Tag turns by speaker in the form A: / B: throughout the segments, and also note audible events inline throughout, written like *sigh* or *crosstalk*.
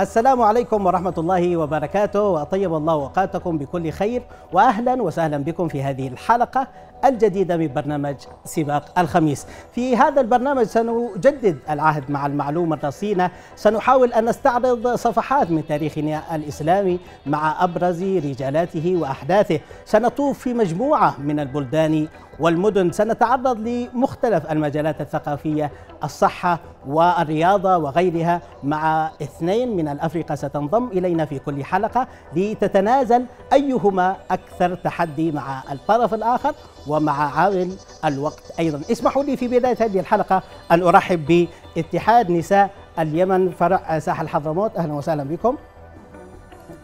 A: السلام عليكم ورحمة الله وبركاته وأطيب الله أوقاتكم بكل خير وأهلا وسهلا بكم في هذه الحلقة الجديدة من برنامج سباق الخميس. في هذا البرنامج سنجدد العهد مع المعلومة الرصينة. سنحاول أن نستعرض صفحات من تاريخنا الإسلامي مع أبرز رجالاته وأحداثه. سنطوف في مجموعة من البلدان والمدن سنتعرض لمختلف المجالات الثقافية الصحة والرياضة وغيرها. مع اثنين من الأفرقة ستنضم إلينا في كل حلقة لتتنازل أيهما أكثر تحدي مع الطرف الآخر ومع عامل الوقت أيضا. اسمحوا لي في بداية هذه الحلقة أن أرحب باتحاد نساء اليمن فرع ساحل حضرموت. أهلا وسهلا بكم.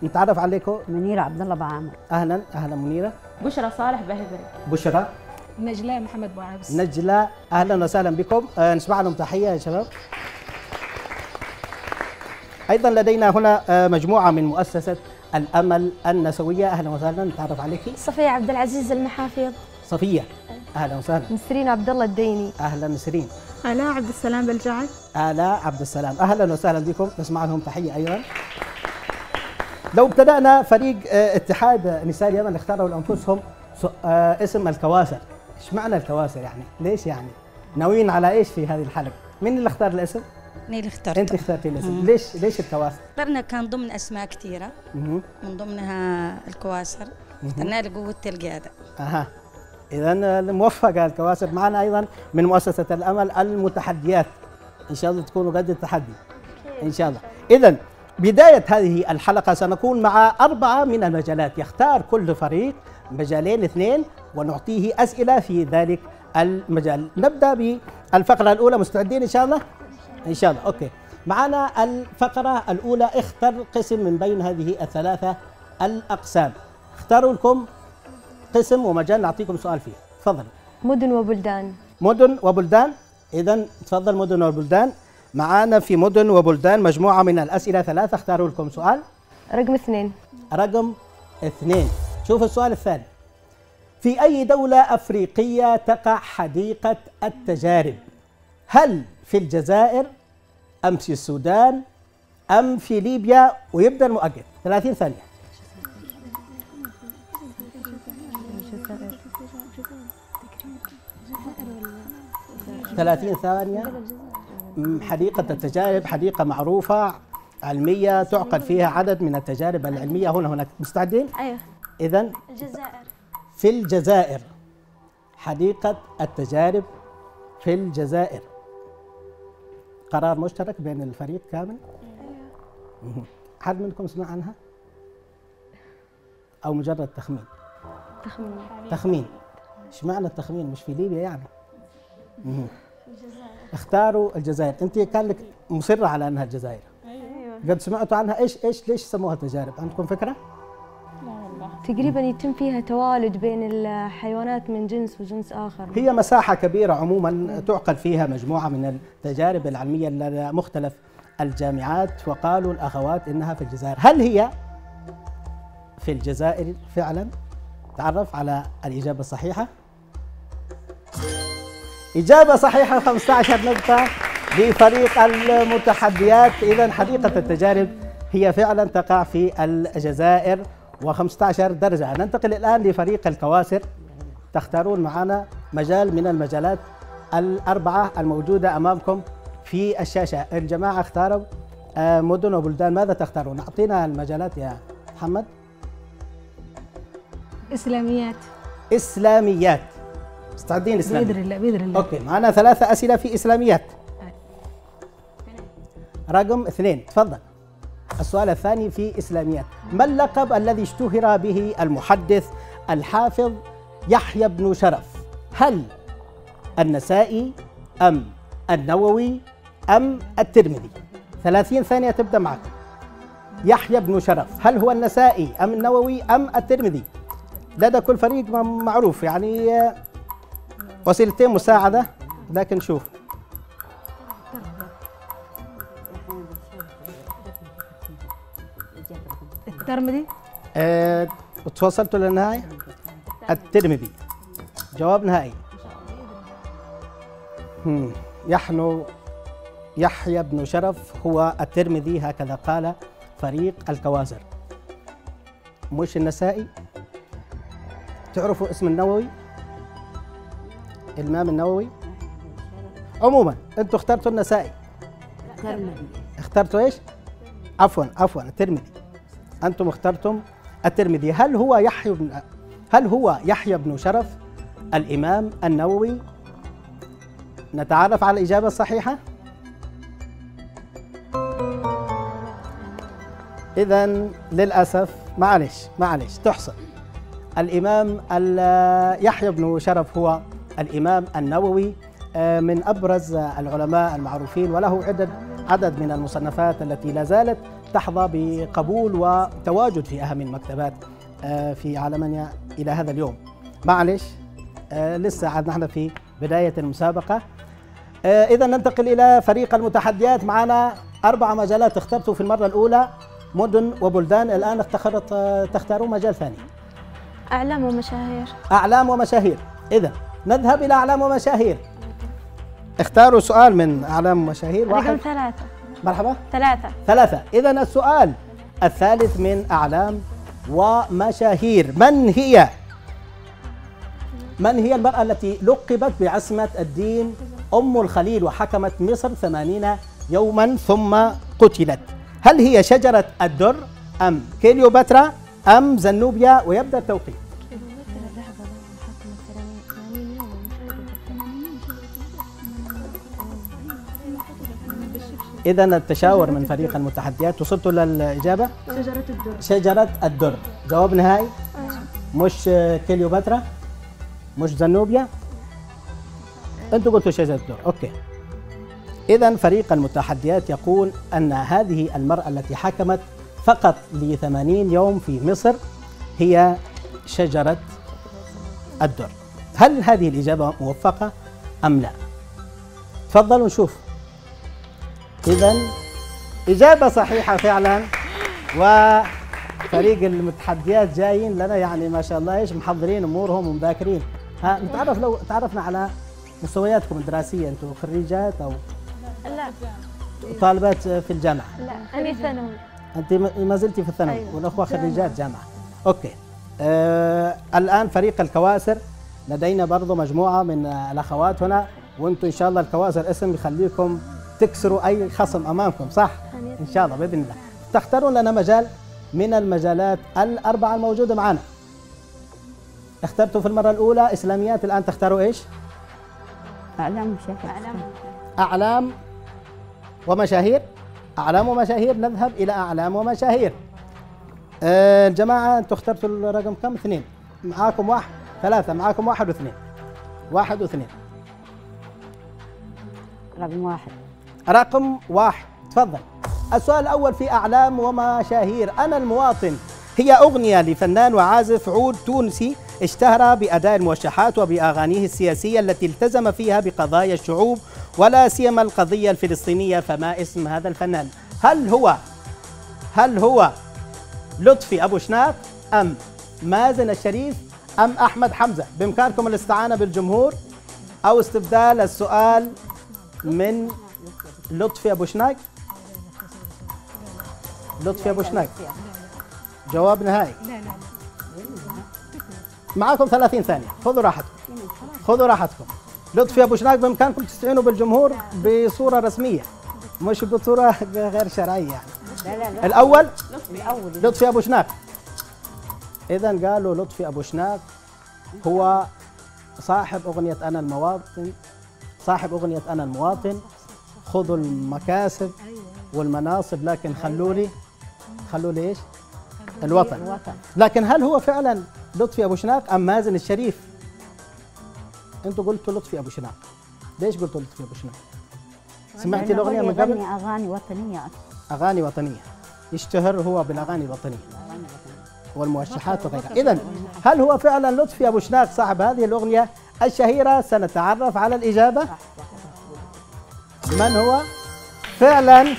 A: نتعرف عليكم.
B: منيرة عبد الله بعامر.
A: أهلا. أهلا منيرة.
C: بشرى صالح بهبري
A: بشرى.
D: نجلاء محمد بوعبس
A: نجلة أهلا وسهلا بكم. آه نسمع لهم تحية يا شباب. أيضا لدينا هنا آه مجموعة من مؤسسة الأمل النسوية. أهلا وسهلا نتعرف عليك
E: صفية عبد العزيز المحافظ.
A: صفية أهلا وسهلا.
E: نسرين عبد الله الديني.
A: أهلا نسرين.
D: آلاء عبد السلام بلجعد
A: آلاء عبد السلام. أهلا وسهلا بكم. نسمع لهم تحية أيضا. لو ابتدأنا فريق آه، اتحاد نساء اليمن اختاروا لأنفسهم سو- آه، اسم الكواسر إيش معنى الكواسر يعني؟ ليش يعني؟ ناويين على إيش في هذه الحلقة؟ مين اللي اختار الاسم؟
F: نيل اخترت
A: أنت اخترتي الاسم. ليش ليش الكواسر؟
F: اخترنا كان ضمن أسماء
A: كثيرة.
F: من ضمنها الكواسر. اخترناها لقوة القيادة.
A: أها. اذا موفقه الكواسر معنا أيضا من مؤسسة الأمل المتحديات. إن شاء الله تكونوا قد التحدي. إن شاء الله. اذا بداية هذه الحلقة سنكون مع أربعة من المجالات. يختار كل فريق مجالين اثنين ونعطيه أسئلة في ذلك المجال. نبدأ بالفقرة الأولى. مستعدين إن شاء الله؟ إن شاء الله. أوكي. معنا الفقرة الأولى. اختر قسم من بين هذه الثلاثة الأقسام. اختاروا لكم قسم ومجال نعطيكم سؤال فيه. تفضل.
E: مدن وبلدان.
A: مدن وبلدان. اذا تفضل مدن وبلدان. معانا في مدن وبلدان مجموعة من الأسئلة ثلاثة. اختاروا لكم سؤال.
E: رقم اثنين.
A: رقم اثنين. شوف السؤال الثاني في أي دولة أفريقية تقع حديقة التجارب؟ هل في الجزائر أم في السودان أم في ليبيا؟ ويبدأ المؤقت 30 ثانية 30 ثانية حديقة التجارب حديقة معروفة علمية تعقد فيها عدد من التجارب العلمية هنا هناك مستعدين؟
E: أيوه
A: إذا
E: الجزائر.
A: في الجزائر. حديقة التجارب في الجزائر. قرار مشترك بين الفريق كامل؟ مهم. حد منكم سمع عنها؟ أو مجرد تخمين؟
E: تخمين.
A: تخمين. إيش معنى التخمين؟ مش في ليبيا يعني. مهم. اختاروا الجزائر. أنت كان لك مصرة على أنها الجزائر. قد سمعتوا عنها. إيش إيش ليش سموها تجارب عندكم فكرة؟
E: تقريبا يتم فيها توالد بين الحيوانات من جنس وجنس آخر.
A: هي مساحة كبيرة عموما تعقد فيها مجموعة من التجارب العلمية لدى مختلف الجامعات وقالوا الأخوات إنها في الجزائر. هل هي في الجزائر فعلا؟ تعرف على الإجابة الصحيحة؟ إجابة صحيحة 15 نقطة لفريق المتحديات. إذا حديقة التجارب هي فعلا تقع في الجزائر. و15 درجة. ننتقل الآن لفريق الكواسر. تختارون معنا مجال من المجالات الأربعة الموجودة أمامكم في الشاشة. الجماعة اختاروا آه، مدن وبلدان. ماذا تختارون؟ أعطينا المجالات يا محمد.
D: إسلاميات.
A: إسلاميات. مستعدين إسلاميات؟
D: الله باذن الله.
A: أوكي معنا ثلاثة أسئلة في إسلاميات. رقم اثنين تفضل. السؤال الثاني في إسلاميات ما اللقب الذي اشتهر به المحدث الحافظ يحيى بن شرف؟ هل النسائي أم النووي أم الترمذي؟ ثلاثين ثانية تبدأ معك. يحيى بن شرف هل هو النسائي أم النووي أم الترمذي؟ لدى كل فريق معروف يعني وسيلتين مساعدة لكن شوف.
D: الترمذي
A: آه، وتوصلتوا للنهاية؟ الترمذي جواب نهائي. هم، يحنو يحيى بن شرف هو الترمذي هكذا قال فريق الكواسر مش النسائي. تعرفوا اسم النووي؟ الإمام النووي؟ عموما أنتوا اخترتوا النسائي. اخترتوا إيش؟ عفوا عفوا الترمذي أنتم اخترتم الترمذي. هل هو يحيى بن هل هو يحيى بن شرف الإمام النووي؟ نتعرف على الإجابة الصحيحة. اذا للأسف معلش معلش تحصل. الإمام ال- يحيى بن شرف هو الإمام النووي آه، من أبرز العلماء المعروفين وله عدد عدد من المصنفات التي لا زالت تحظى بقبول وتواجد في أهم المكتبات آه، في عالمنا إلى هذا اليوم. معلش آه، لسه عاد نحن في بداية المسابقة. آه، اذا ننتقل إلى فريق المتحديات. معنا أربع مجالات اخترتوا في المرة الأولى مدن وبلدان. الآن اختخرت آه، تختارون مجال ثاني.
E: أعلام ومشاهير.
A: أعلام ومشاهير. إذا نذهب إلى أعلام ومشاهير. اختاروا سؤال من أعلام ومشاهير.
E: رقم
A: واحد.
E: ثلاثة.
A: مرحبا.
E: ثلاثة.
A: ثلاثة. إذا السؤال الثالث من أعلام ومشاهير. من هي؟ من هي المرأة التي لقبت بعصمة الدين أم الخليل وحكمت مصر ثمانين يوما ثم قتلت؟ هل هي شجرة الدر أم كليوباترا أم زنوبيا؟ ويبدأ التوقيت. إذا التشاور من فريق المتحديات. وصلتوا للإجابة؟
D: شجرة الدر.
A: شجرة الدر. جواب نهائي؟ مش كليوباترا مش زنوبيا أنتوا قلتوا شجرة الدر. okay. اذا فريق المتحديات يقول أن هذه المرأة التي حكمت فقط ل 80 يوم في مصر هي شجرة الدر. هل هذه الإجابة موفقة أم لا؟ تفضلوا نشوف. إذا إجابة صحيحة فعلا. وفريق المتحديات جايين لنا يعني ما شاء الله إيش محضرين أمورهم ومذاكرين. ها نتعرف لو تعرفنا على مستوياتكم الدراسية أنتم خريجات أو
E: لا.
A: طالبات في الجامعة؟
E: لا أنا ثانوي
A: أنت ما زلتي في الثانوي؟
E: أيوة.
A: والأخوة خريجات جامعة. أوكي. آه الآن فريق الكواسر. لدينا برضو مجموعة من الأخوات هنا. وأنتم إن شاء الله الكواسر اسم يخليكم تكسروا أي خصم أمامكم صح؟ إن شاء الله بإذن الله. تختارون لنا مجال من المجالات الأربعة الموجودة معنا. اخترتوا في المرة الأولى إسلاميات الآن تختاروا إيش؟
B: أعلام وشكل
A: أعلام. ومشاهير. أعلام ومشاهير نذهب إلى أعلام ومشاهير. آه، الجماعة أنتم اخترتوا الرقم كم؟ اثنين. معاكم واحد ثلاثة. معاكم واحد واثنين. واحد واثنين.
B: رقم واحد.
A: رقم واحد. تفضل. السؤال الأول في أعلام ومشاهير أنا المواطن. هي أغنية لفنان وعازف عود تونسي اشتهر بأداء الموشحات وبأغانيه السياسية التي التزم فيها بقضايا الشعوب ولا سيما القضية الفلسطينية فما اسم هذا الفنان؟ هل هو هل هو لطفي أبو شناق أم مازن الشريف أم أحمد حمزة؟ بإمكانكم الاستعانة بالجمهور أو استبدال السؤال من لطفي ابو شناق لطفي ابو شناق جواب نهائي. معاكم 30 ثانية. خذوا راحتكم. خذوا راحتكم. لطفي ابو شناق بامكانكم تستعينوا بالجمهور بصورة رسمية مش بصورة غير شرعية يعني.
B: لا لا لا.
A: الأول؟
B: الأول.
A: لطفي ابو شناق اذا قالوا لطفي ابو شناق هو صاحب أغنية أنا المواطن صاحب أغنية أنا المواطن خذوا المكاسب والمناصب لكن خلوا لي خلوا لي إيش الوطن.
B: الوطن.
A: لكن هل هو فعلا لطفي أبو شناق أم مازن الشريف؟ أنتوا قلتوا لطفي أبو شناق. ليش قلتوا لطفي أبو شناق؟ سمعتي
B: الأغنية
A: من قبل؟
B: يغني أغاني وطنية. أكثر
A: أغاني وطنية. يشتهر هو
B: بالأغاني الوطنية.
A: والموشحات وغيرها. إذا هل هو فعلا لطفي أبو شناق صاحب هذه الأغنية الشهيرة؟ سنتعرف على الإجابة. من هو؟ فعلا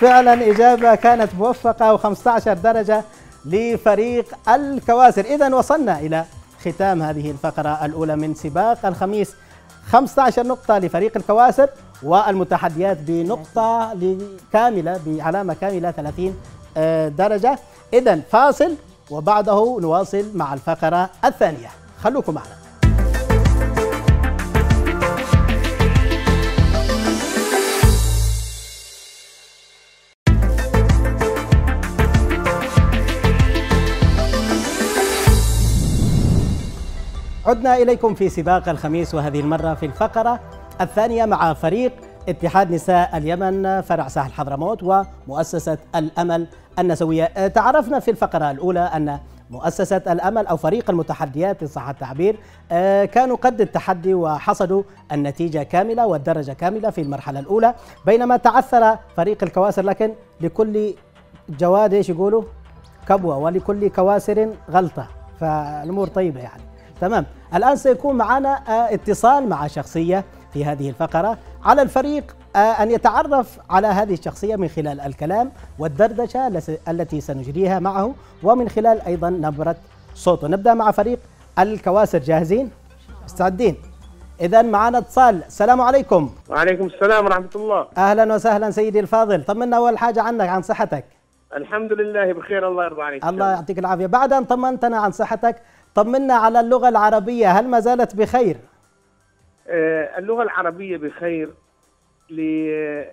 A: فعلا إجابة كانت موفقة و15 درجة لفريق الكواسر إذا وصلنا إلى ختام هذه الفقرة الأولى من سباق الخميس. 15 نقطة لفريق الكواسر والمتحديات بنقطة كاملة بعلامة كاملة 30 آه، درجة. إذا فاصل وبعده نواصل مع الفقرة الثانية. خلوكم معنا. عدنا إليكم في سباق الخميس وهذه المرة في الفقرة الثانية مع فريق اتحاد نساء اليمن فرع ساحل حضرموت ومؤسسة الأمل النسوية. أه، تعرفنا في الفقرة الأولى أن مؤسسة الأمل أو فريق المتحديات إن صح التعبير أه، كانوا قد التحدي وحصدوا النتيجة كاملة والدرجة كاملة في المرحلة الأولى. بينما تعثر فريق الكواسر لكن لكل جواد إيش يقولوا؟ كبوة ولكل كواسر غلطة. فالأمور طيبة يعني. تمام. الآن سيكون معنا آه، اتصال مع شخصية في هذه الفقرة على الفريق آه، أن يتعرف على هذه الشخصية من خلال الكلام والدردشة التي سنجريها معه ومن خلال أيضا نبرة صوته. نبدأ مع فريق الكواسر جاهزين؟ مستعدين؟ إذا معنا اتصال. السلام عليكم.
C: وعليكم السلام ورحمة الله.
A: أهلا وسهلا سيدي الفاضل. طمنا أول حاجة عنك عن صحتك.
C: الحمد لله بخير الله يرضى عليك.
A: الله يعطيك العافية. بعد أن طمنتنا عن صحتك طمنا على اللغة العربية هل ما زالت بخير؟
C: آه، اللغة العربية بخير لارتباطها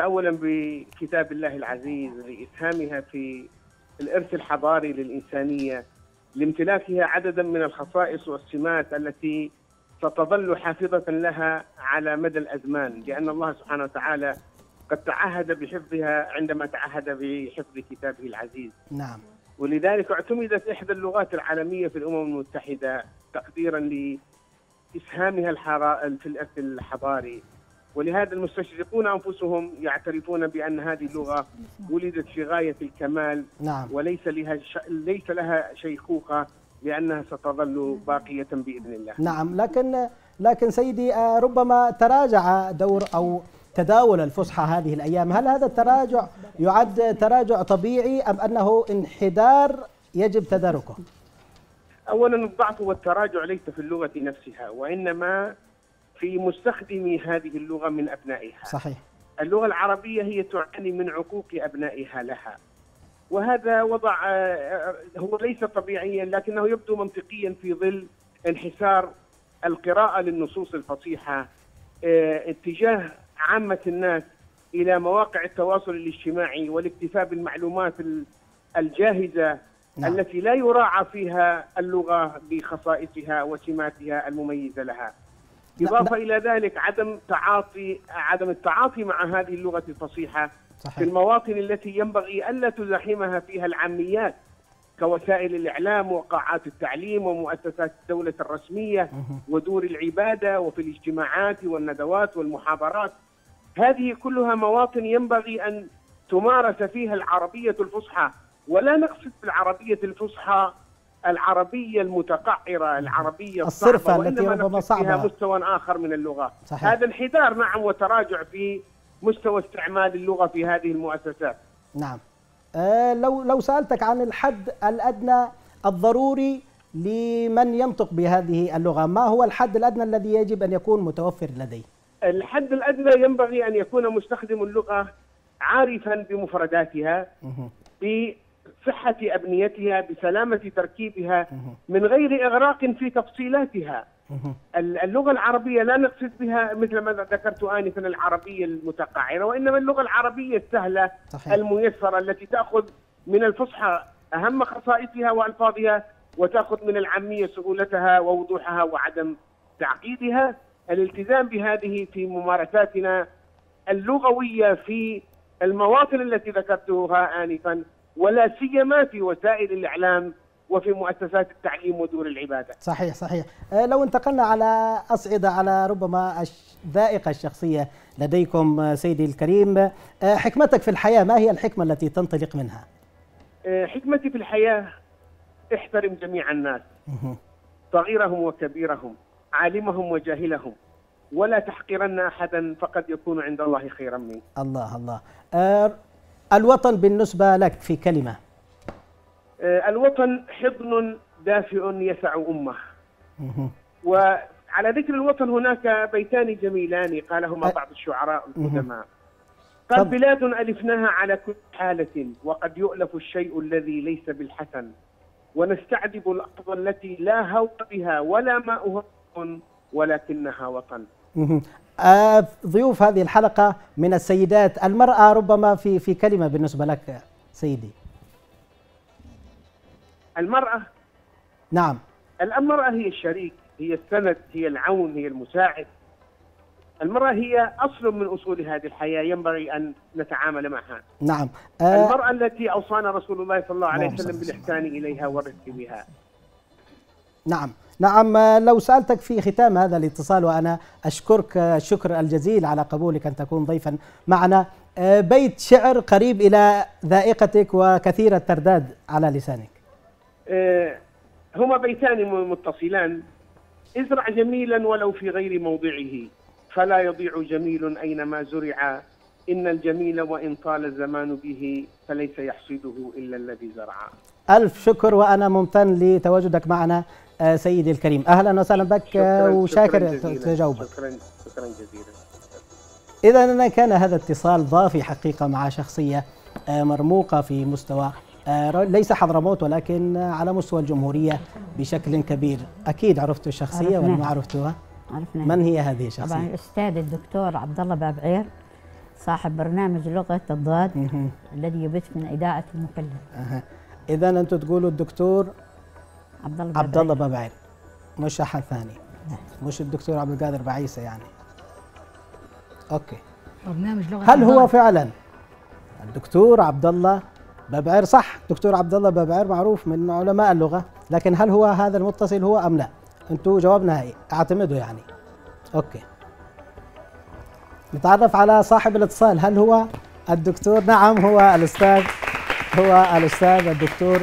C: أولا بكتاب الله العزيز لإسهامها في الإرث الحضاري للإنسانية لامتلاكها عددا من الخصائص والسمات التي ستظل حافظة لها على مدى الأزمان لأن الله سبحانه وتعالى قد تعهد بحفظها عندما تعهد بحفظ كتابه العزيز
A: نعم
C: ولذلك اعتمدت إحدى اللغات العالمية في الأمم المتحدة تقديرا لإسهامها في الحضاري. ولهذا المستشرقون أنفسهم يعترفون بأن هذه اللغة ولدت في غاية الكمال.
A: نعم.
C: وليس لها ش... ليس لها شيخوخة لأنها ستظل باقية بإذن الله.
A: نعم لكن لكن سيدي آه، ربما تراجع دور أو تداول الفصحى هذه الأيام. هل هذا التراجع يعد تراجع طبيعي أم أنه انحدار يجب تداركه؟
C: أولا الضعف والتراجع ليس في اللغة نفسها وإنما في مستخدمي هذه اللغة من أبنائها.
A: صحيح.
C: اللغة العربية هي تعاني من عقوق أبنائها لها وهذا وضع هو ليس طبيعيا لكنه يبدو منطقيا في ظل انحسار القراءة للنصوص الفصيحة آه، اتجاه عامة الناس إلى مواقع التواصل الاجتماعي والاكتفاء بالمعلومات الجاهزة نعم. التي لا يراعى فيها اللغة بخصائصها وسماتها المميزة لها إضافة إلى ذلك عدم تعاطي عدم التعاطي مع هذه اللغة الفصيحة صحيح. في المواطن التي ينبغي ألا تزاحمها فيها العاميات كوسائل الإعلام وقاعات التعليم ومؤسسات الدولة الرسمية ودور العبادة وفي الاجتماعات والندوات والمحاضرات هذه كلها مواطن ينبغي أن تمارس فيها العربية الفصحى ولا نقصد بالعربية الفصحى العربية المتقعرة العربية
A: الصرفة التي ربما
C: صعبة. فيها مستوى آخر من اللغة.
A: صحيح.
C: هذا انحدار نعم وتراجع في مستوى استعمال اللغة في هذه المؤسسات.
A: نعم. أه لو لو سألتك عن الحد الأدنى الضروري لمن ينطق بهذه اللغة ما هو الحد الأدنى الذي يجب أن يكون متوفر لديه؟
C: الحد الأدنى ينبغي أن يكون مستخدم اللغة عارفا بمفرداتها بصحة أبنيتها بسلامة تركيبها من غير إغراق في تفصيلاتها. اللغة العربية لا نقصد بها مثل ما ذكرت انفا العربية المتقعره وإنما اللغة العربية السهلة صحيح. الميسرة التي تأخذ من الفصحى أهم خصائصها وألفاظها وتأخذ من العامية سهولتها ووضوحها وعدم تعقيدها. الالتزام بهذه في ممارساتنا اللغوية في المواطن التي ذكرتها انفا ولا سيما في وسائل الإعلام وفي مؤسسات التعليم ودور العبادة.
A: صحيح صحيح، أه، لو انتقلنا على أصعدة على ربما الذائقة الشخصية لديكم أه، سيدي الكريم، أه، حكمتك في الحياة ما هي الحكمة التي تنطلق منها؟
C: حكمتي في الحياة احترم جميع الناس صغيرهم وكبيرهم عالمهم وجاهلهم ولا تحقرن أحدا فقد يكون عند الله خيرا منه.
A: الله الله. آه الوطن بالنسبة لك في كلمة.
C: آه الوطن حضن دافئ يسع أمه. على ذكر الوطن هناك بيتان جميلان قالهما
A: أ-
C: بعض الشعراء. القدماء قال. بلاد ألفناها على كل حالة وقد يؤلف الشيء الذي ليس بالحسن ونستعذب الأرض التي لا هوى بها ولا ماؤها ولكنها وطن.
A: آه، ضيوف هذه الحلقة من السيدات المرأة ربما في في كلمة بالنسبة لك سيدي.
C: المرأة؟
A: نعم.
C: المرأة هي الشريك هي السند هي العون هي المساعد. المرأة هي أصل من أصول هذه الحياة ينبغي أن نتعامل معها.
A: نعم. آه،
C: المرأة التي أوصانا رسول الله صلى الله عليه وسلم. بالإحسان إليها والرفق بها.
A: نعم. نعم آه، لو سألتك في ختام هذا الاتصال وأنا أشكرك آه، الشكر الجزيل على قبولك أن تكون ضيفا معنا. آه، بيت شعر قريب إلى ذائقتك وكثير الترداد على لسانك.
C: آه، هما بيتان متصلان. ازرع جميلا ولو في غير موضعه فلا يضيع جميل أينما زرع. إن الجميل وإن طال الزمان به فليس يحصده إلا الذي زرعه
A: ألف شكر وأنا ممتن لتواجدك معنا. آه، سيدي الكريم أهلا وسهلا بك آه، وشاكر. تجاوبك
C: شكرا شكرا جزيلا
A: إذا كان هذا اتصال ضافي حقيقة مع شخصية آه، مرموقة في مستوى آه، ليس حضرموت ولكن آه، على مستوى الجمهورية بشكل كبير أكيد عرفتوا الشخصية ولا. ما عرفتوها
B: عرفنا
A: من هي هذه
B: طبعا
A: الشخصية
B: الأستاذ الدكتور عبد الله بابعير صاحب برنامج لغة الضاد. الذي يبث من إذاعة المكلف
A: أها. إذا أنتم تقولوا الدكتور
B: عبد الله
A: عبد الله.
B: بابعير
A: مش أحد ثاني. مش الدكتور عبد القادر بعيسى يعني. أوكي.
D: برنامج لغة
A: هل هو. فعلا الدكتور عبد الله بابعير؟ صح دكتور عبد الله بابعير معروف من علماء اللغة. لكن هل هو هذا المتصل هو أم لا؟ أنتم جواب نهائي اعتمدوا يعني. أوكي. نتعرف على صاحب الاتصال. هل هو الدكتور؟ نعم هو الأستاذ هو الأستاذ الدكتور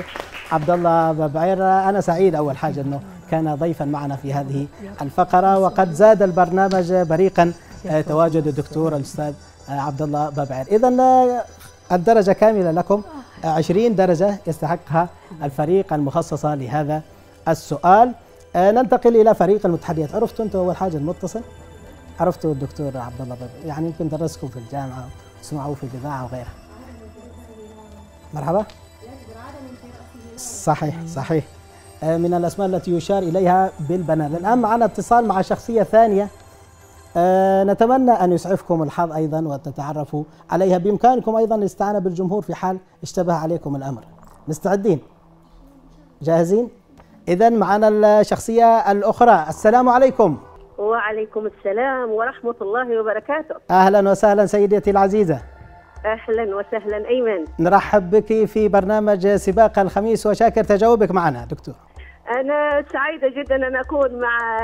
A: عبد الله بابعير أنا سعيد أول حاجة إنه كان ضيفا معنا في هذه الفقرة وقد زاد البرنامج بريقا آه، تواجد الدكتور الأستاذ آه، عبد الله بابعير اذا آه، الدرجة كاملة لكم آه، 20 درجة يستحقها الفريق المخصصه لهذا السؤال. ننتقل إلى فريق المتحديات. عرفتوا أنتم أول حاجة المتصل؟ عرفتوا الدكتور عبد الله بابعير يعني يمكن درسكم في الجامعة وتسمعوه في الإذاعة وغيرها. مرحبا. صحيح صحيح. آه، من الأسماء التي يشار إليها بالبنان. الآن معنا اتصال مع شخصية ثانية. آه، نتمنى أن يسعفكم الحظ أيضا وتتعرفوا عليها. بإمكانكم أيضا الاستعانة بالجمهور في حال اشتبه عليكم الأمر. مستعدين؟ جاهزين؟ اذا معنا الشخصية الأخرى. السلام عليكم.
G: وعليكم السلام ورحمة الله وبركاته.
A: أهلا وسهلا سيدتي العزيزة.
G: أهلا وسهلا. أيمن.
A: نرحب بك في برنامج سباق الخميس وشاكر تجاوبك معنا دكتور.
G: أنا سعيدة جدا أن أكون مع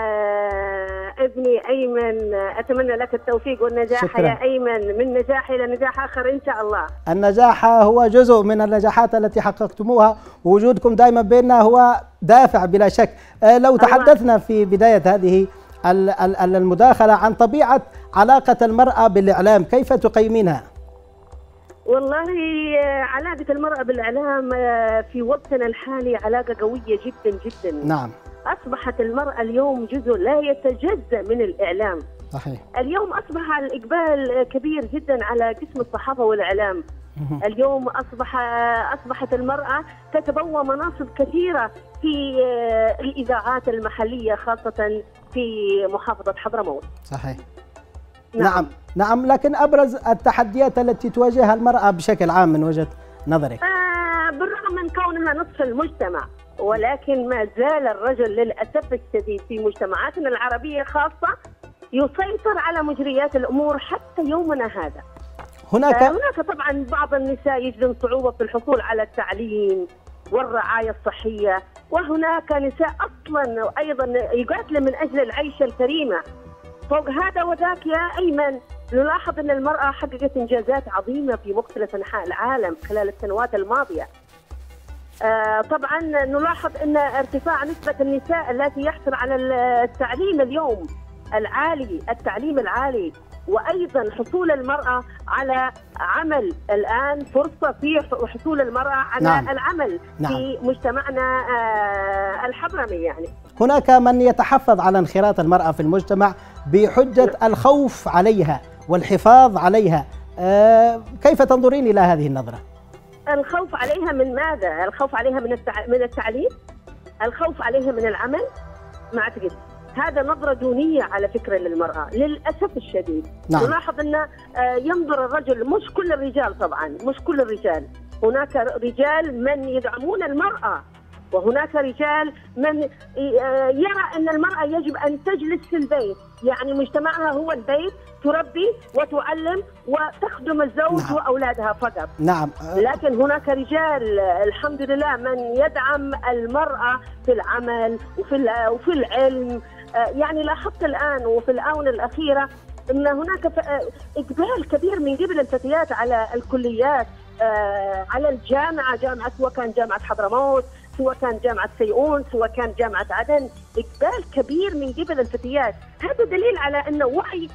G: ابني أيمن. أتمنى لك التوفيق والنجاح
A: شكراً.
G: يا أيمن. من نجاح إلى نجاح آخر إن شاء الله.
A: النجاح هو جزء من النجاحات التي حققتموها. ووجودكم دائما بيننا هو دافع بلا شك. آه، لو تحدثنا في بداية هذه ال- ال- ال- المداخلة عن طبيعة علاقة المرأة بالإعلام كيف تقيمينها؟
G: والله آه، علاقة المرأة بالإعلام آه، في وقتنا الحالي علاقة قوية جدا جدا.
A: نعم.
G: أصبحت المرأة اليوم جزء لا يتجزأ من الإعلام.
A: صحيح.
G: اليوم أصبح الإقبال كبير جدا على قسم الصحافة والإعلام. اليوم أصبح أصبحت المرأة تتبوى مناصب كثيرة في آه، الإذاعات المحلية خاصة في محافظة حضرموت.
A: صحيح. نعم. نعم. لكن أبرز التحديات التي تواجهها المرأة بشكل عام من وجهة نظرك؟
G: آه، بالرغم من كونها نصف المجتمع ولكن ما زال الرجل للأسف الشديد في مجتمعاتنا العربية خاصة يسيطر على مجريات الأمور حتى يومنا هذا.
A: هناك؟
G: هناك طبعا بعض النساء يجدن صعوبة في الحصول على التعليم والرعاية الصحية وهناك نساء أصلا أيضا يقاتلن من أجل العيشة الكريمة. فوق هذا وذاك يا أيمن نلاحظ أن المرأة حققت إنجازات عظيمة في مختلف أنحاء العالم خلال السنوات الماضية آه، طبعا نلاحظ أن ارتفاع نسبة النساء التي يحصل على التعليم اليوم العالي التعليم العالي وأيضا حصول المرأة على عمل الآن فرصة في حصول المرأة على
A: نعم.
G: العمل
A: نعم.
G: في مجتمعنا آه، الحضرمي يعني
A: هناك من يتحفظ على انخراط المرأة في المجتمع بحجة الخوف عليها والحفاظ عليها آه، كيف تنظرين إلى هذه النظرة؟
G: الخوف عليها من ماذا؟ الخوف عليها من التع... من التعليم؟ الخوف عليها من العمل؟ ما أعتقد هذا نظرة دونية على فكرة للمرأة للأسف الشديد
A: نعم.
G: نلاحظ أن آه، ينظر الرجل مش كل الرجال طبعا مش كل الرجال هناك رجال من يدعمون المرأة وهناك رجال من آه، يرى أن المرأة يجب أن تجلس في البيت يعني مجتمعها هو البيت تربي وتعلم وتخدم الزوج
A: نعم.
G: وأولادها فقط.
A: نعم.
G: لكن هناك رجال الحمد لله من يدعم المرأة في العمل وفي وفي العلم. آه، يعني لاحظت الآن وفي الآونة الأخيرة أن هناك آه، إقبال كبير من قبل الفتيات على الكليات آه، على الجامعة جامعة سواء كان جامعة حضرموت سواء كان جامعة سيئون سواء كان جامعة عدن إقبال كبير من قبل الفتيات. هذا دليل على أن وعي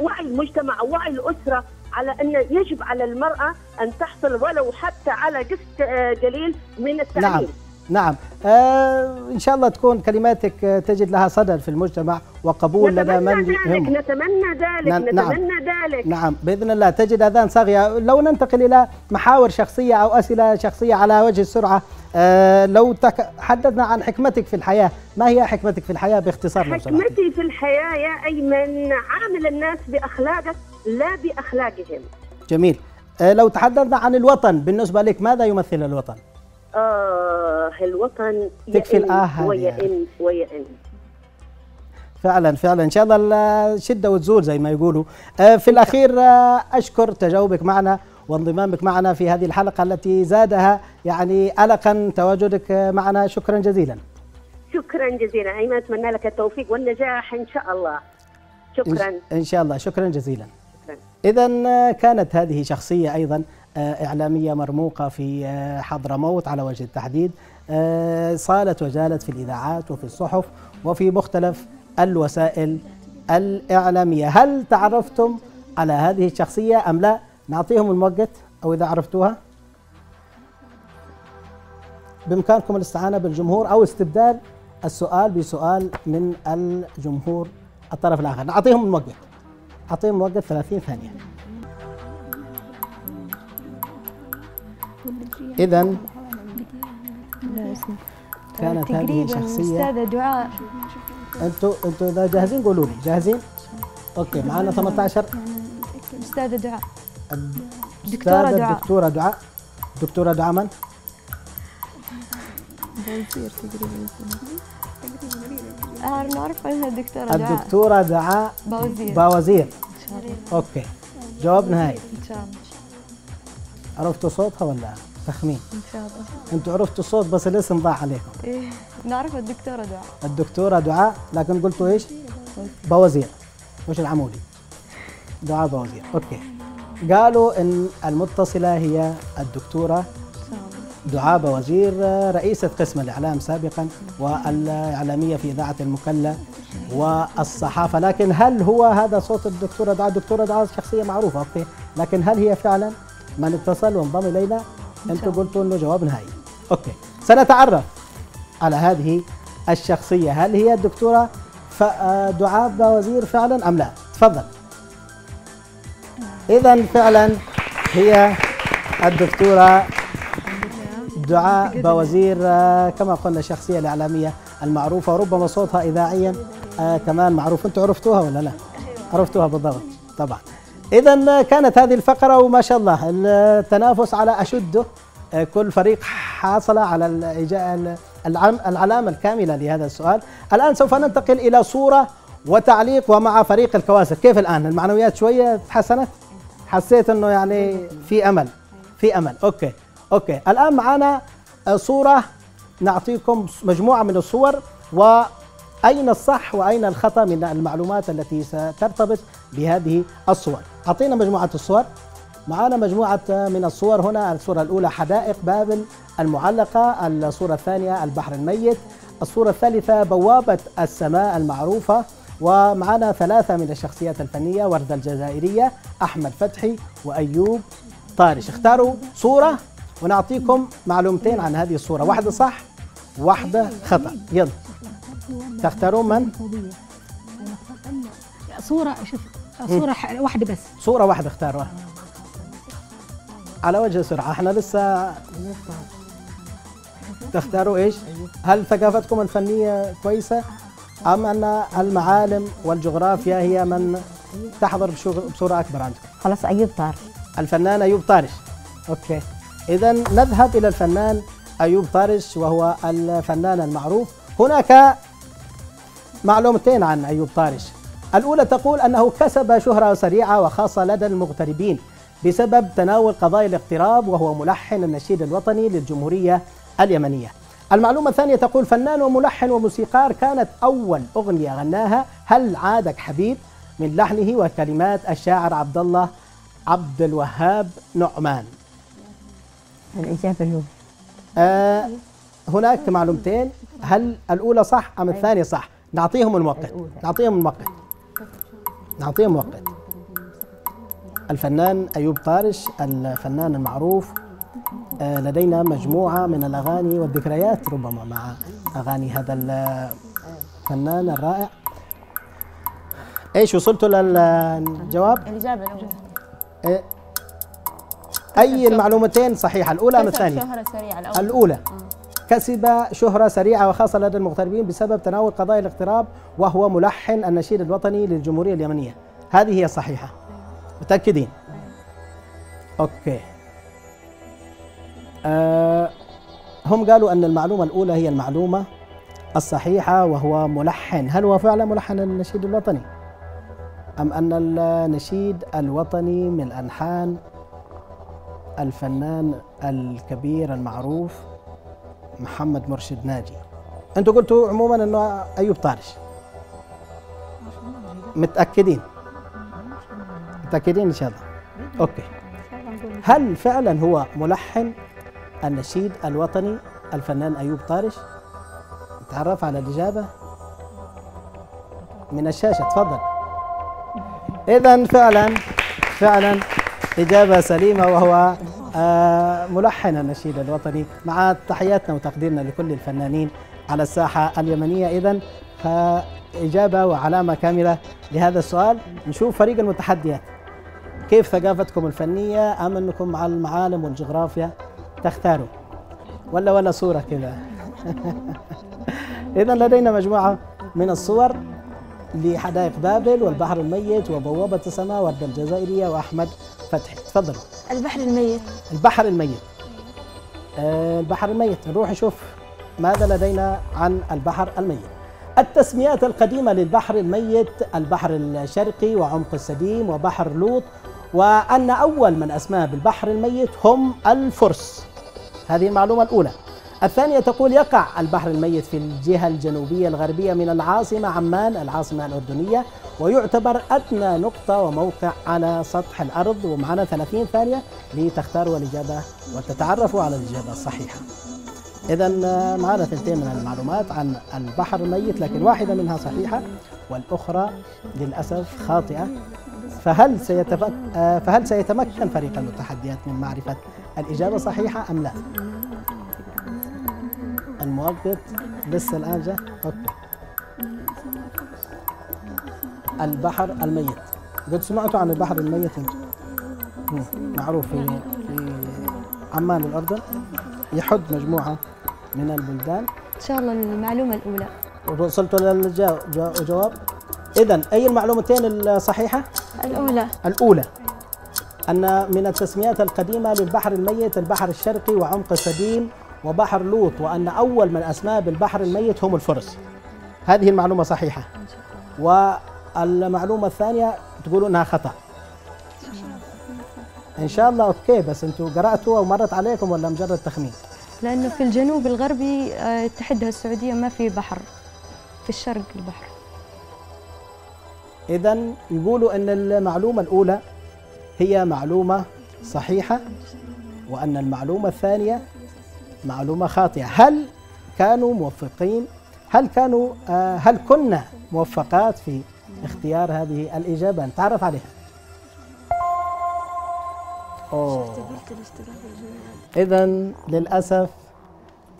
G: وعي المجتمع ووعي الأسرة على أن يجب على المرأة أن تحصل ولو حتى على قسط آه، قليل من التعليم.
A: نعم. نعم. آه إن شاء الله تكون كلماتك آه، تجد لها صدى في المجتمع وقبول لدى
G: نتمنى
A: من
G: ذلك
A: يهمه
G: نتمنى ذلك
A: نعم، نعم.
G: نتمنى ذلك.
A: نعم بإذن الله تجد أذان صاغية. لو ننتقل إلى محاور شخصية أو أسئلة شخصية على وجه السرعة آه لو تك- حدثنا عن حكمتك في الحياة. ما هي حكمتك في الحياة باختصار
G: حكمتي في الحياة يا أيمن عامل الناس بأخلاقك لا بأخلاقهم.
A: جميل. آه لو تحدثنا عن الوطن بالنسبة لك ماذا يمثل الوطن؟
G: آه الوطن
A: تكفي الآه هذه
G: ويئن ويئن.
A: فعلا فعلا. إن شاء الله الشدة وتزول زي ما يقولوا. آه، في الأخير آه، أشكر تجاوبك معنا وانضمامك معنا في هذه الحلقة التي زادها يعني القا تواجدك معنا. شكرا جزيلا.
G: شكرا جزيلا. أيمن أتمنى لك التوفيق والنجاح إن شاء الله. شكرا.
A: إن- إن شاء الله. شكرا جزيلا. اذا آه، كانت هذه شخصية أيضا آه، إعلامية مرموقة في آه، حضرموت على وجه التحديد. آه، صالت وجالت في الإذاعات وفي الصحف وفي مختلف الوسائل الإعلامية. هل تعرفتم على هذه الشخصية أم لا؟ نعطيهم الموقت أو إذا عرفتوها. بإمكانكم الاستعانة بالجمهور أو استبدال السؤال بسؤال من الجمهور الطرف الآخر. نعطيهم الموقت. أعطيهم موقت 30 ثانية. اذا كانت هذه شخصية.
E: أستاذة دعاء.
A: أنتوا أنتوا إذا جاهزين قولوا لي. جاهزين؟ okay معنا 18
E: أستاذة دعاء. دكتورة دعاء.
A: دكتورة دعاء. دكتورة دعاء من؟
E: آه نعرف عنها الدكتورة دعاء.
A: الدكتورة دعاء
E: بوزير
A: باوزير. okay جواب نهائي.
E: إن شاء الله.
A: عرفتوا صوتها ولا تخمين؟
E: إن شاء الله.
A: أنتوا عرفتوا الصوت بس الاسم ضاع عليكم.
E: إيه نعرف الدكتورة دعاء.
A: الدكتورة دعاء لكن قلتوا إيش؟ بوزير. مش العمودي. دعاء بوزير. okay. قالوا إن المتصلة هي الدكتورة دعاء بوزير رئيسة قسم الإعلام سابقا والإعلامية في إذاعة المكلا والصحافة. لكن هل هو هذا صوت الدكتورة دعاء؟ الدكتورة دعاء شخصية معروفة okay. لكن هل هي فعلا؟ من اتصل وانضم إلينا أنتم قلتوا أنه جواب نهائي. okay. سنتعرف على هذه الشخصية. هل هي الدكتورة ف- آه، دعاء بوزير فعلا أم لا؟ تفضل. إذا فعلا هي الدكتورة دعاء بوزير آه، كما قلنا الشخصية الإعلامية المعروفة وربما صوتها إذاعيا آه، كمان معروف. أنتم عرفتوها ولا لا؟ عرفتوها بالضبط. طبعا. إذا كانت هذه الفقرة وما شاء الله التنافس على أشده آه، كل فريق حاصل على العلامة الكاملة لهذا السؤال. الآن سوف ننتقل إلى صورة وتعليق ومع فريق الكواسر. كيف الآن؟ المعنويات شوية تحسنت؟ حسيت أنه يعني في أمل في أمل. أوكي أوكي. الآن معنا آه، صورة نعطيكم مجموعة من الصور وأين الصح وأين الخطأ من المعلومات التي سترتبط بهذه الصور. أعطينا مجموعة الصور. معنا مجموعة من الصور هنا الصورة الأولى حدائق بابل المعلقة الصورة الثانية البحر الميت الصورة الثالثة بوابة السماء المعروفة ومعنا ثلاثة من الشخصيات الفنية وردة الجزائرية أحمد فتحي وأيوب طارش. اختاروا صورة ونعطيكم معلومتين عن هذه الصورة. واحدة صح واحدة خطأ. يلا. تختارون من؟
D: صورة شوف. صورة ح- واحدة بس.
A: صورة واحدة اختاروها على وجه السرعة إحنا لسه تختاروا إيش؟ هل ثقافتكم الفنية كويسة؟ أم أن المعالم والجغرافيا هي من تحضر بصورة أكبر عندكم؟
B: خلاص أيوب طار
A: الفنان أيوب طارش أوكي. إذا نذهب إلى الفنان أيوب طارش وهو الفنان المعروف. هناك معلومتين عن أيوب طارش الأولى تقول أنه كسب شهرة سريعة وخاصة لدى المغتربين بسبب تناول قضايا الاغتراب وهو ملحن النشيد الوطني للجمهورية اليمنية. المعلومة الثانية تقول فنان وملحن وموسيقار كانت أول أغنية غناها هل عادك حبيب من لحنه وكلمات الشاعر عبد الله عبد الوهاب نعمان.
B: الإجابة الأولى
A: آه هناك معلومتين هل الأولى صح أم الثانية صح؟ نعطيهم الموقت نعطيهم الموقت. نعطيهم موقت. الفنان أيوب طارش الفنان المعروف آه لدينا مجموعة من الأغاني والذكريات ربما مع أغاني هذا الفنان الرائع. إيش وصلتوا للجواب؟
E: الإجابة الأولى.
A: إيه. أي المعلومتين صحيحة؟ الأولى أم الثانية؟ الأولى. كسب شهرة سريعة وخاصة لدى المغتربين بسبب تناول قضايا الاغتراب وهو ملحن النشيد الوطني للجمهورية اليمنية. هذه هي صحيحة متأكدين؟ أوكي. آه هم قالوا أن المعلومة الأولى هي المعلومة الصحيحة وهو ملحن. هل هو فعلا ملحن النشيد الوطني؟ أم أن النشيد الوطني من ألحان الفنان الكبير المعروف محمد مرشد ناجي. أنتوا قلتوا عموما إنه أيوب طارش. متأكدين؟ متأكدين إن شاء الله. أوكي. هل فعلا هو ملحن النشيد الوطني الفنان أيوب طارش؟ نتعرف على الإجابة؟ من الشاشة تفضل. اذا فعلا فعلا إجابة سليمة وهو ملحن النشيد الوطني مع تحياتنا وتقديرنا لكل الفنانين على الساحة اليمنية. اذا فإجابة وعلامة كاملة لهذا السؤال. نشوف فريق المتحديات كيف ثقافتكم الفنية ام انكم مع المعالم والجغرافيا تختاروا؟ ولا ولا صورة كذا. *laughs* اذا لدينا مجموعة من الصور. لحدائق بابل والبحر الميت وبوابة السماء وردة الجزائرية وأحمد فتحي. تفضلوا.
E: البحر الميت.
A: البحر الميت. آه، البحر الميت. نروح نشوف ماذا لدينا عن البحر الميت. التسميات القديمة للبحر الميت البحر الشرقي وعمق السديم وبحر لوط وأن أول من أسماه بالبحر الميت هم الفرس. هذه المعلومة الأولى. الثانية تقول يقع البحر الميت في الجهة الجنوبية الغربية من العاصمة عمان العاصمة الأردنية ويعتبر أدنى نقطة وموقع على سطح الأرض. ومعنا 30 ثانية لتختاروا الإجابة وتتعرفوا على الإجابة الصحيحة. إذا معنا ثنتين من المعلومات عن البحر الميت لكن واحدة منها صحيحة والأخرى للأسف خاطئة. فهل سيتفك فهل سيتمكن فريق المتحديات من معرفة الإجابة صحيحة أم لا؟ المؤقت. لسه الآن جاء. أوكي. البحر الميت. قد سمعتوا عن البحر الميت أنتم. معروف في في عمان الأردن. يحد مجموعة من البلدان.
E: إن شاء الله المعلومة الأولى.
A: وصلتوا للجواب إذا أي المعلومتين الصحيحة؟
E: الأولى.
A: الأولى. أن من التسميات القديمة للبحر الميت البحر الشرقي وعمق السديم وبحر لوط وأن أول من أسماه بالبحر الميت هم الفرس. هذه المعلومة صحيحة. والمعلومة الثانية تقولوا أنها خطأ. إن شاء الله أوكي بس أنتوا قرأتوا أو مرت عليكم ولا مجرد تخمين؟
E: لأنه في الجنوب الغربي آه، تحدها السعودية ما في بحر في الشرق البحر.
A: إذا يقولوا أن المعلومة الأولى هي معلومة صحيحة وأن المعلومة الثانية معلومة خاطئة. هل كانوا موفقين؟ هل كانوا آه، هل كنا موفقات في اختيار هذه الإجابة؟ نتعرف عليها. إذا للأسف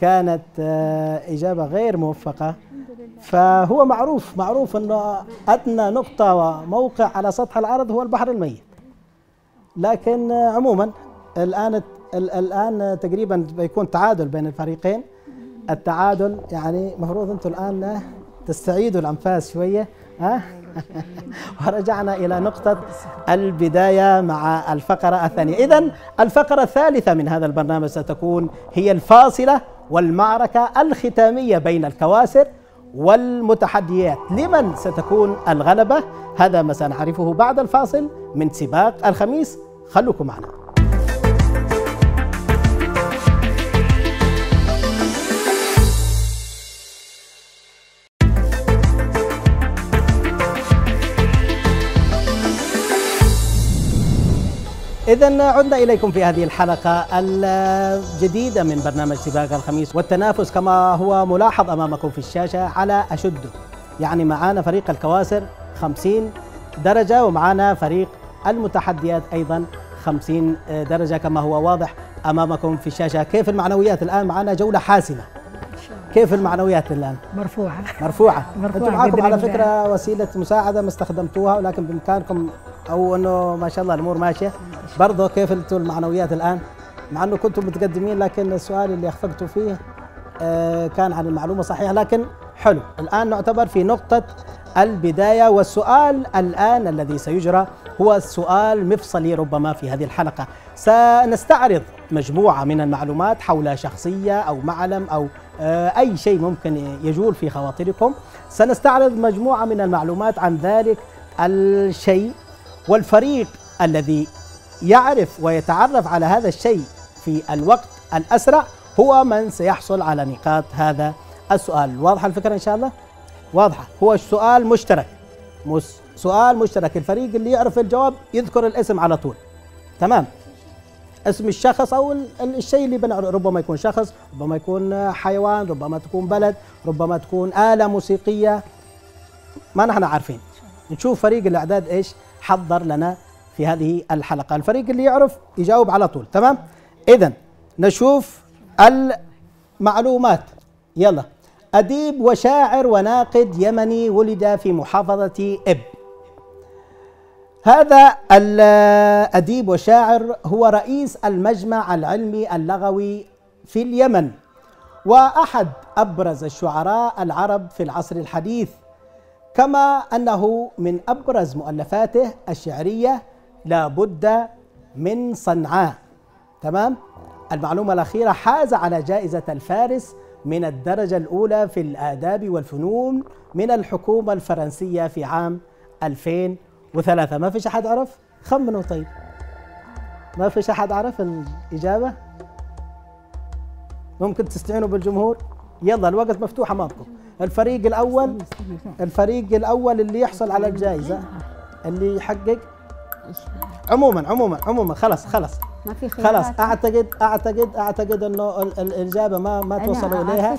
A: كانت آه، إجابة غير موفقة. فهو معروف معروف أنه أدنى نقطة وموقع على سطح الأرض هو البحر الميت. لكن آه، عموما الآن ال- الآن تقريبا بيكون تعادل بين الفريقين. التعادل يعني المفروض أنتم الآن آه، تستعيدوا الأنفاس شوية ها؟ *laughs* ورجعنا إلى نقطة البداية مع الفقرة الثانية. إذا الفقرة الثالثة من هذا البرنامج ستكون هي الفاصلة والمعركة الختامية بين الكواسر والمتحديات. لمن ستكون الغلبة؟ هذا ما سنعرفه بعد الفاصل من سباق الخميس. خلوكم معنا. إذا عدنا إليكم في هذه الحلقة الجديدة من برنامج سباق الخميس والتنافس كما هو ملاحظ أمامكم في الشاشة على أشده يعني معانا فريق الكواسر 50 درجة ومعانا فريق المتحديات أيضا 50 درجة كما هو واضح أمامكم في الشاشة. كيف المعنويات؟ الآن معانا جولة حاسمة. كيف المعنويات الآن؟
D: مرفوعة.
A: مرفوعة. *laughs*
D: مرفوعة
A: أنتم معكم على
D: الله.
A: فكرة وسيلة مساعدة ما استخدمتوها ولكن بإمكانكم أو أنه ما شاء الله الأمور ماشية. برضه كيف أنتم المعنويات الآن؟ مع أنه كنتم متقدمين لكن السؤال اللي أخفقتوا فيه آه، كان عن المعلومة صحيحة لكن حلو. الآن نعتبر في نقطة البداية والسؤال الآن الذي سيجرى هو سؤال مفصلي ربما في هذه الحلقة. سنستعرض مجموعة من المعلومات حول شخصية أو معلم أو آه، أي شيء ممكن يجول في خواطركم. سنستعرض مجموعة من المعلومات عن ذلك الشيء والفريق الذي يعرف ويتعرف على هذا الشيء في الوقت الأسرع هو من سيحصل على نقاط هذا السؤال. واضحة الفكرة إن شاء الله؟ واضحة. هو السؤال مشترك. سؤال مشترك. الفريق اللي يعرف الجواب يذكر الاسم على طول. تمام؟ اسم الشخص أو ال- ال- الشيء اللي بنعرف ربما يكون شخص ربما يكون حيوان ربما تكون بلد ربما تكون آلة موسيقية. ما نحن عارفين. نشوف فريق الأعداد إيش حضر لنا في هذه الحلقة. الفريق اللي يعرف يجاوب على طول تمام؟ اذا نشوف المعلومات. يلا. أديب وشاعر وناقد يمني ولد في محافظة إب. هذا الأديب وشاعر هو رئيس المجمع العلمي اللغوي في اليمن وأحد أبرز الشعراء العرب في العصر الحديث كما أنه من أبرز مؤلفاته الشعرية لا بد من صنعاء. تمام؟ المعلومة الأخيرة حاز على جائزة الفارس من الدرجة الأولى في الآداب والفنون من الحكومة الفرنسية في عام 2003 ما فيش أحد عرف؟ خمنوا طيب. ما فيش أحد عرف الإجابة؟ ممكن تستعينوا بالجمهور؟ يلا الوقت مفتوح أمامكم. الفريق الأول الفريق الأول اللي يحصل على الجائزة اللي يحقق؟ عموما عموما عموما. خلاص خلاص.
B: ما في
A: خلاص أعتقد أعتقد أعتقد إنه ال- ال- الإجابة ما ما توصلوا إليها.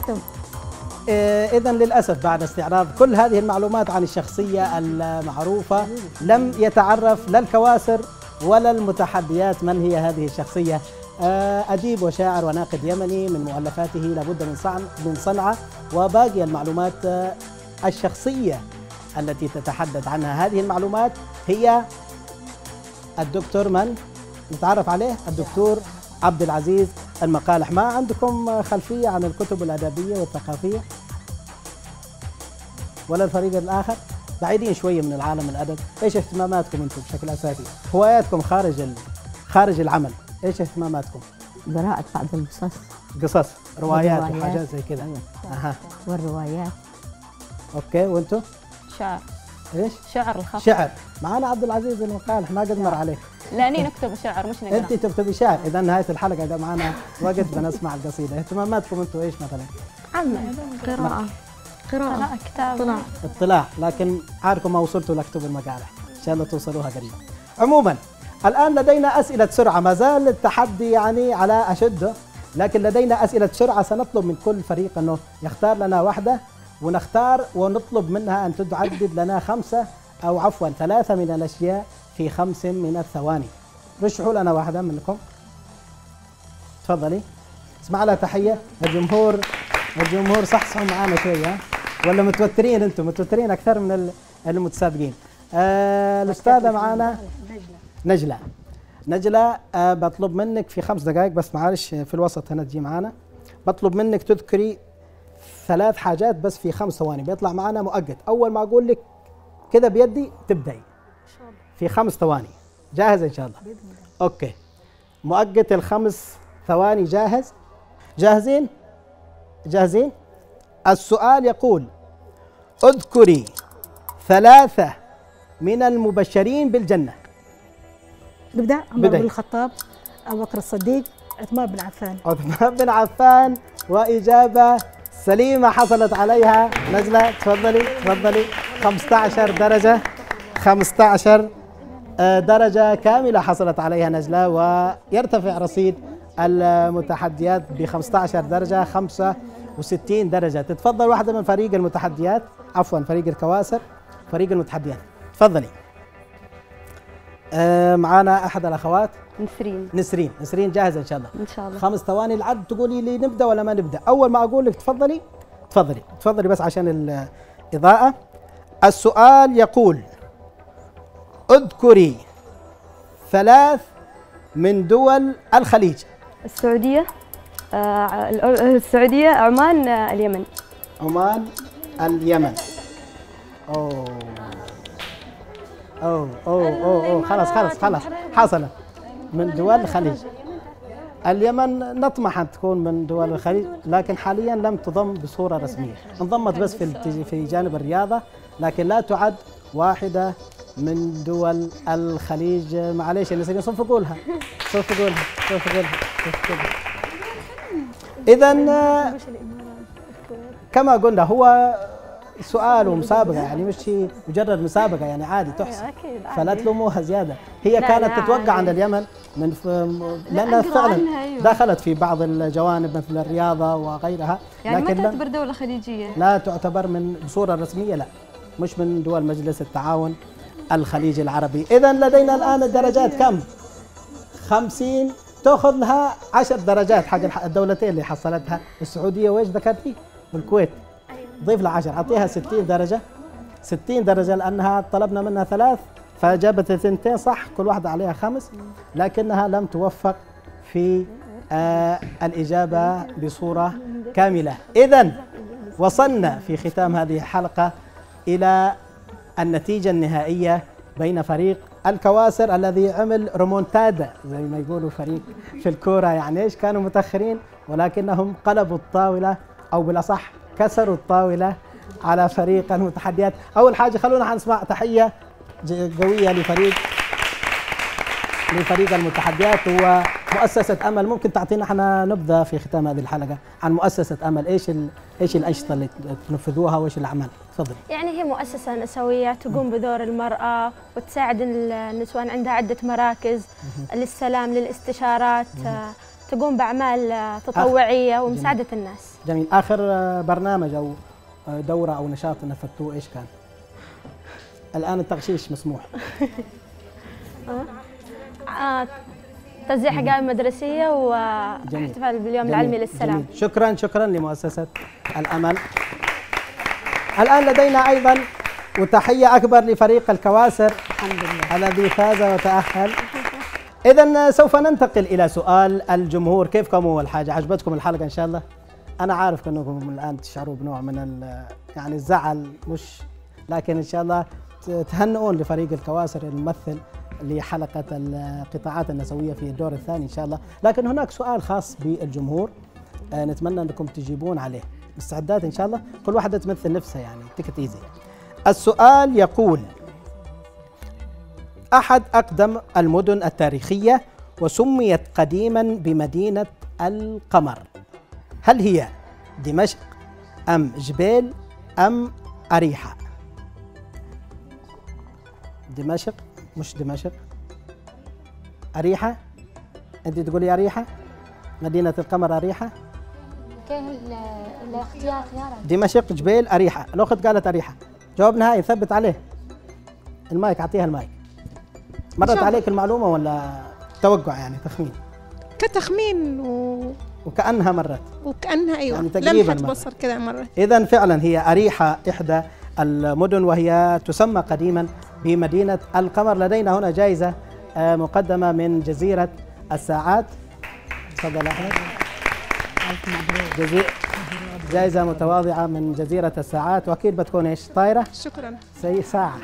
B: عرفتهم.
A: اذا للأسف بعد استعراض كل هذه المعلومات عن الشخصية المعروفة لم يتعرف لا الكواسر ولا المتحديات من هي هذه الشخصية. آه، أديب وشاعر وناقد يمني من مؤلفاته لابد من صنع من صنعه وباقي المعلومات آه، الشخصية التي تتحدث عنها. هذه المعلومات هي الدكتور من؟ نتعرف عليه؟ الدكتور عبد العزيز المقالح ما عندكم خلفية عن الكتب الأدبية والثقافية؟ ولا الفريق الآخر؟ بعيدين شوية من العالم الأدب. إيش اهتماماتكم أنتم بشكل أساسي؟ هواياتكم خارج ال... خارج العمل. إيش اهتماماتكم؟
B: قراءة بعض القصص.
A: قصص روايات. وحاجات زي كذا
B: أيوة.
A: أها.
B: والروايات.
A: أوكي وأنتم؟
H: شعر.
A: إيش؟
H: شعر الخط.
A: شعر. معنا عبد العزيز المقالح ما قد مر عليه.
H: لاني نكتب شعر مش نقرأ.
A: انت تكتبي شعر. إذا نهاية الحلقة إذا معنا وقت بنسمع القصيدة. اهتماماتكم أنتم إيش مثلا؟
E: عمل قراءة. قراءة.
H: كتاب
E: طلع
A: اطلاع. لكن عاركم ما وصلتوا لكتب المقالح إن شاء الله توصلوها قريبا عموما الآن لدينا أسئلة سرعة. ما زال التحدي يعني على أشده لكن لدينا أسئلة سرعة. سنطلب من كل فريق أنه يختار لنا واحدة. ونختار ونطلب منها أن تعدد لنا خمسة أو عفوا ثلاثة من الأشياء في خمس من الثواني. رشحوا لنا واحدة منكم. تفضلي. اسمع لها تحية. الجمهور الجمهور صحصحوا معانا شوية؟ ولا متوترين أنتم؟ متوترين أكثر من ال- المتسابقين. آه الأستاذة معانا نجلة. نجلة آه بطلب منك في خمس دقائق بس معلش في الوسط هنا تجي معانا. بطلب منك تذكري ثلاث حاجات بس في خمس ثواني. بيطلع معانا مؤقت أول ما أقول لك كده بيدي تبدأي. في خمس ثواني. جاهزة إن شاء الله؟ أوكي. مؤقت الخمس ثواني جاهز؟ جاهزين؟ جاهزين؟ السؤال يقول اذكري ثلاثة من المبشرين بالجنة.
D: نبدأ؟ عمر. بن الخطاب أبو بكر الصديق عثمان بن عفان.
A: عثمان بن عفان وإجابة سليمة حصلت عليها. نزلة تفضلي تفضلي. 15 درجة 15 آه، درجة كاملة حصلت عليها نجلة ويرتفع رصيد المتحديات ب 15 درجة 65 درجة. تتفضل واحدة من فريق المتحديات. عفوا فريق الكواسر فريق المتحديات. تفضلي. آه، معانا أحد الأخوات.
E: نسرين.
A: نسرين. نسرين جاهزة إن شاء الله.
E: إن شاء الله.
A: خمس ثواني العد تقولي لي نبدأ ولا ما نبدأ؟ أول ما أقول لك تفضلي تفضلي تفضلي بس عشان الإضاءة. السؤال يقول اذكري ثلاث من دول الخليج.
E: السعودية آه السعودية عمان آه اليمن.
A: عمان اليمن. أوه. أوه أوه أوه, أوه. خلاص خلاص خلاص. حصلت. من دول الخليج. اليمن نطمح أن تكون من دول الخليج لكن حاليا لم تضم بصورة رسمية. انضمت بس في في جانب الرياضة لكن لا تعد واحدة من دول الخليج. معليش يا نسرين صف قولها. صف قولها. صف قولها. صف قولها. اذا كما قلنا هو سؤال ومسابقة يعني مش هي مجرد مسابقة يعني عادي تحسب
E: أكيد
A: فلا تلوموها زيادة. هي
E: لا،
A: كانت
E: لا،
A: تتوقع عن
E: عادي.
A: اليمن من ف...
E: لأنها
A: فعلا
E: أيوة.
A: دخلت في بعض الجوانب مثل الرياضة وغيرها
E: يعني ما
A: لكن لم-
E: تعتبر دولة خليجية؟
A: لا تعتبر من بصوره رسمية لا. مش من دول مجلس التعاون الخليجي العربي. اذا لدينا الآن الدرجات كم؟ 50 تاخذ لها 10 درجات حق الدولتين اللي حصلتها. السعودية وإيش ذكرتي؟ والكويت ضيف لها 10 أعطيها 60 درجة. 60 درجة لأنها طلبنا منها ثلاث فجابت الثنتين صح كل واحدة عليها خمس لكنها لم توفق في آه الإجابة بصورة كاملة. اذا وصلنا في ختام هذه الحلقة إلى النتيجة النهائية بين فريق الكواسر الذي عمل رومونتادا زي ما يقولوا فريق في الكورة. يعني إيش كانوا متأخرين؟ ولكنهم قلبوا الطاولة أو بالأصح كسروا الطاولة على فريق المتحديات. أول حاجة خلونا نسمع تحية قوية لفريق لفريق المتحديات هو مؤسسة أمل. ممكن تعطينا إحنا نبذة في ختام هذه الحلقة عن مؤسسة أمل. إيش ال... إيش الأنشطة اللي تنفذوها وإيش الأعمال؟ تفضل.
H: يعني هي مؤسسة نسوية تقوم بدور المرأة وتساعد ال- النسوان عندها عدة مراكز للسلام للاستشارات تقوم بأعمال آه، تطوعية ومساعدة الناس.
A: جميل. آخر آه، برنامج أو آه، دورة أو نشاط نفذتوه إيش كان؟ الآن التغشيش مسموح.
H: آه، توزيع حقائب مدرسية واحتفال باليوم
A: جميل.
H: العالمي للسلام.
A: جميل. شكرا شكرا لمؤسسة الأمل. الآن لدينا أيضا وتحية أكبر لفريق الكواسر الحمد لله. الذي فاز وتأهل. إذا سوف ننتقل إلى سؤال الجمهور. كيفكم أول حاجة عجبتكم الحلقة إن شاء الله؟ أنا عارف أنكم الآن تشعروا بنوع من يعني الزعل مش؟ لكن إن شاء الله تهنئون لفريق الكواسر الممثل لحلقة القطاعات النسوية في الدور الثاني إن شاء الله. لكن هناك سؤال خاص بالجمهور آه، نتمنى أنكم تجيبون عليه. مستعدات إن شاء الله؟ كل واحدة تمثل نفسها يعني. تكت إيزي السؤال يقول أحد أقدم المدن التاريخية وسميت قديما بمدينة القمر. هل هي دمشق أم جبيل أم أريحة؟ دمشق؟ مش دمشق. أريحة؟ أنت تقولي أريحة؟ مدينة القمر أريحة؟
I: ال- الاختيار خيارات
A: دمشق جبيل أريحة. الأخت قالت أريحة. جواب نهائي ثبت عليه. المايك أعطيها المايك. مرت. عليك المعلومة ولا توقع يعني تخمين؟
J: كتخمين و...
A: وكأنها مرت.
J: وكأنها أيوة
A: يعني تقريباً مرة.
J: بصر كذا مرة
A: إذا فعلا هي أريحة إحدى المدن وهي تسمى قديما بمدينة القمر. لدينا هنا جائزة آه، مقدمة من جزيرة الساعات. تفضل جزي... جائزة متواضعة من جزيرة الساعات. وأكيد بتكون إيش؟ طايرة؟
J: شكرا.
A: سي ساعة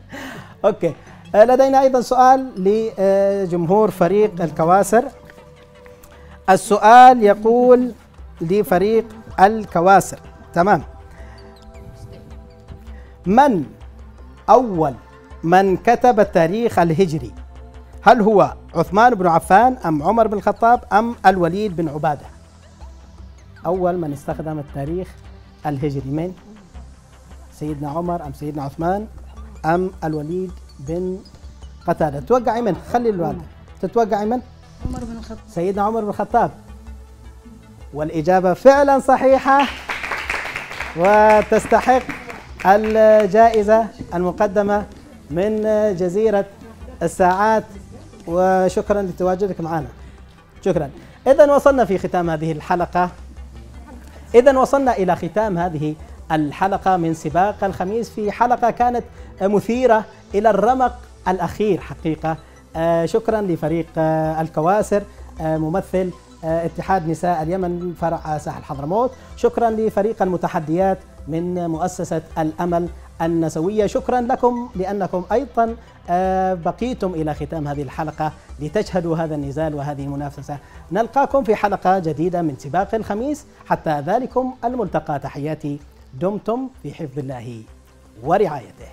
A: *laughs* okay. لدينا أيضا سؤال لجمهور فريق الكواسر. السؤال يقول لفريق الكواسر. تمام. من أول من كتب التاريخ الهجري؟ هل هو عثمان بن عفان أم عمر بن الخطاب أم الوليد بن عبادة؟ أول من استخدم التاريخ الهجري من؟ سيدنا عمر أم سيدنا عثمان أم الوليد بن قتادة. توقعي من خلي الوالد تتوقعي من
F: عمر بن الخطاب.
A: سيدنا عمر بن الخطاب. والإجابة فعلا صحيحة. وتستحق الجائزة المقدمة من جزيرة الساعات. وشكرا لتواجدك معنا. شكرا. إذا وصلنا في ختام هذه الحلقة. إذا وصلنا إلى ختام هذه الحلقة من سباق الخميس. في حلقة كانت مثيرة إلى الرمق الأخير حقيقة. آه، شكرا لفريق آه، الكواسر آه، ممثل اتحاد نساء اليمن فرع ساحل حضرموت. شكرا لفريق المتحديات من مؤسسة الأمل النسوية. شكرا لكم لأنكم أيضا بقيتم إلى ختام هذه الحلقة لتشهدوا هذا النزال وهذه المنافسة. نلقاكم في حلقة جديدة من سباق الخميس. حتى ذلكم الملتقى. تحياتي دمتم في حفظ الله ورعايته.